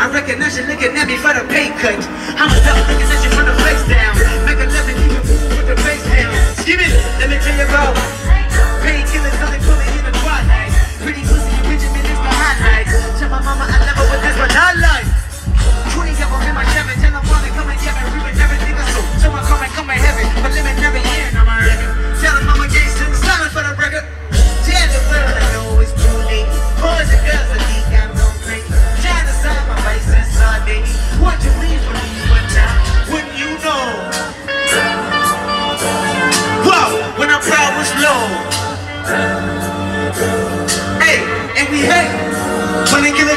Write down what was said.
I you looking at me for the pay cut. I'm a looking Hey, and we hate.